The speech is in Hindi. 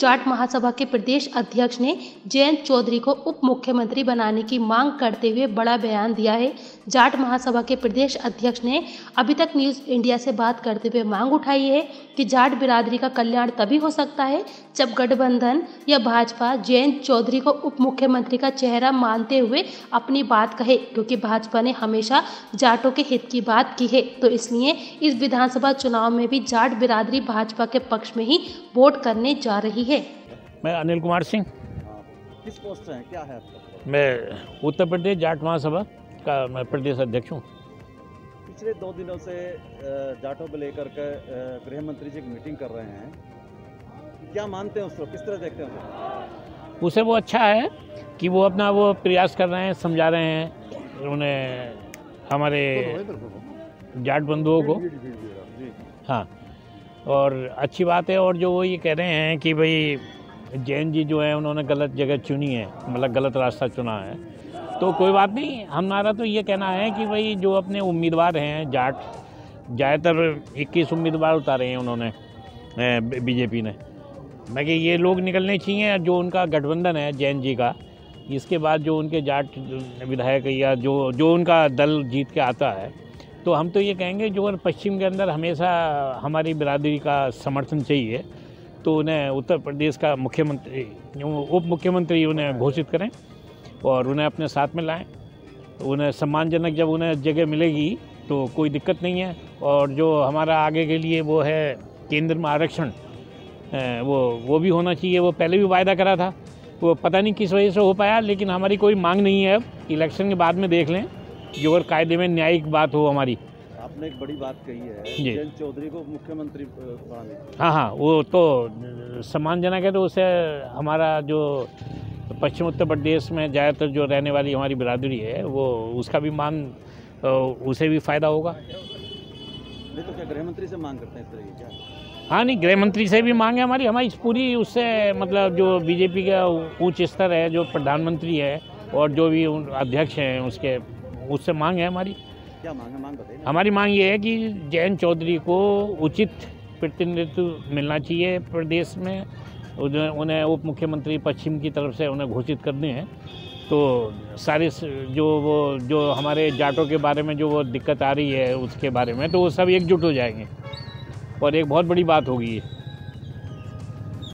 जाट महासभा के प्रदेश अध्यक्ष ने जयंत चौधरी को उप मुख्यमंत्री बनाने की मांग करते हुए बड़ा बयान दिया है। जाट महासभा के प्रदेश अध्यक्ष ने अभी तक न्यूज़ इंडिया से बात करते हुए मांग उठाई है कि जाट बिरादरी का कल्याण तभी हो सकता है जब गठबंधन या भाजपा जयंत चौधरी को उप मुख्यमंत्री का चेहरा मानते हुए अपनी बात कहे, क्योंकि भाजपा ने हमेशा जाटों के हित की बात की है। तो इसलिए इस विधानसभा चुनाव में भी जाट बिरादरी भाजपा के पक्ष में ही वोट करने जा रही है। मैं अनिल कुमार सिंह। किस पोस्ट से हैं? क्या है आपका मैं उत्तर प्रदेश जाट महासभा का मैं प्रदेश अध्यक्ष हूँ। पिछले दो दिनों से जाटों को लेकर के गृह मंत्री जी एक मीटिंग कर रहे हैं। क्या मानते हैं उसको किस तरह देखते हैं उसे वो अच्छा है कि वो अपना वो प्रयास कर रहे हैं समझा रहे हैं उन्हें हमारे जाट बंधुओं को। हाँ। और अच्छी बात है, और जो वो ये कह रहे हैं कि भाई, जैन जी जो है, उन्होंने गलत जगह चुनी है मतलब गलत रास्ता चुना है। तो कोई बात नहीं, हमारा तो ये कहना है कि भाई, जो अपने उम्मीदवार हैं, जाट, ज़्यादातर 21 उम्मीदवार उतारे हैं उन्होंने बीजेपी ने। मैं कि ये लोग निकलने चाहिए जो उनका गठबंधन है, जैन जी का, इसके बाद जो उनके जाट विधायक या जो जो उनका दल जीत के आता है तो हम तो ये कहेंगे जो पश्चिम के अंदर हमेशा हमारी बिरादरी का समर्थन चाहिए तो उन्हें उत्तर प्रदेश का मुख्यमंत्री उप मुख्यमंत्री उन्हें घोषित करें और उन्हें अपने साथ में लाएँ। उन्हें सम्मानजनक जब उन्हें जगह मिलेगी तो कोई दिक्कत नहीं है। और जो हमारा आगे के लिए वो है केंद्र में आरक्षण वो वो भी होना चाहिए। वो पहले भी वायदा करा था। वो पता नहीं किस वजह से हो पाया, लेकिन हमारी कोई मांग नहीं है अब। इलेक्शन के बाद में देख लें। जो अगर कायदे में न्यायिक बात हो हमारी। आपने एक बड़ी बात कही है जी। जयंत चौधरी को मुख्यमंत्री बनाने हाँ हाँ वो तो सम्मानजनक है तो उससे हमारा जो पश्चिम उत्तर प्रदेश में ज़्यादातर जो रहने वाली हमारी बिरादरी है वो उसका भी मान उसे भी फ़ायदा होगा। नहीं तो क्या गृह मंत्री से मांग करते हैं इस तरह क्या? हाँ नहीं गृह मंत्री से भी मांग है हमारी। हमारी पूरी उससे मतलब जो बीजेपी का उच्च स्तर है जो प्रधानमंत्री है और जो भी अध्यक्ष हैं उसके उससे मांग है हमारी। क्या मांग है? मांग बताइए हमारी मांग ये है कि जयंत चौधरी को उचित प्रतिनिधित्व मिलना चाहिए प्रदेश में। उन्हें उप मुख्यमंत्री पश्चिम की तरफ़ से उन्हें घोषित करने हैं। तो सारे जो वो जो हमारे जाटों के बारे में जो वो दिक्कत आ रही है उसके बारे में तो वो सब एकजुट हो जाएँगे। और एक बहुत बड़ी बात होगी